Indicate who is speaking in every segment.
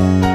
Speaker 1: Thank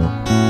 Speaker 1: Música